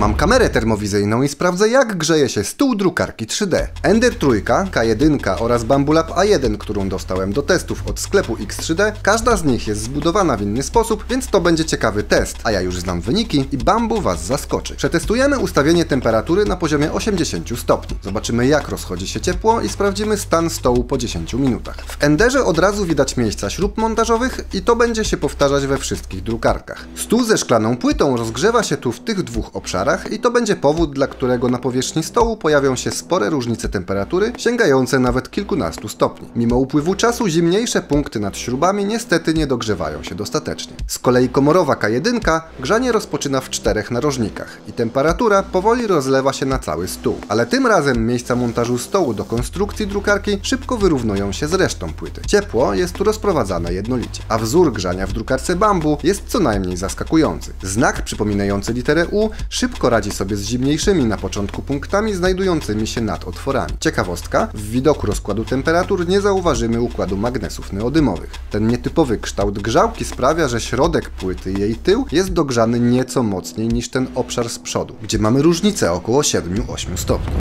Mam kamerę termowizyjną i sprawdzę jak grzeje się stół drukarki 3D. Ender trójka, K1 oraz Bambulab A1, którą dostałem do testów od sklepu X3D, każda z nich jest zbudowana w inny sposób, więc to będzie ciekawy test, a ja już znam wyniki i Bambu Was zaskoczy. Przetestujemy ustawienie temperatury na poziomie 80 stopni. Zobaczymy jak rozchodzi się ciepło i sprawdzimy stan stołu po 10 minutach. W Enderze od razu widać miejsca śrub montażowych i to będzie się powtarzać we wszystkich drukarkach. Stół ze szklaną płytą rozgrzewa się tu w tych dwóch obszarach i to będzie powód, dla którego na powierzchni stołu pojawią się spore różnice temperatury, sięgające nawet kilkunastu stopni. Mimo upływu czasu zimniejsze punkty nad śrubami niestety nie dogrzewają się dostatecznie. Z kolei komorowa K1 grzanie rozpoczyna w czterech narożnikach i temperatura powoli rozlewa się na cały stół. Ale tym razem miejsca montażu stołu do konstrukcji drukarki szybko wyrównują się z resztą płyty. Ciepło jest tu rozprowadzane jednolicie, a wzór grzania w drukarce bambu jest co najmniej zaskakujący. Znak przypominający literę U szybko radzi sobie z zimniejszymi na początku punktami znajdującymi się nad otworami. Ciekawostka, w widoku rozkładu temperatur nie zauważymy układu magnesów neodymowych. Ten nietypowy kształt grzałki sprawia, że środek płyty jej tył jest dogrzany nieco mocniej niż ten obszar z przodu, gdzie mamy różnicę około 7-8 stopni.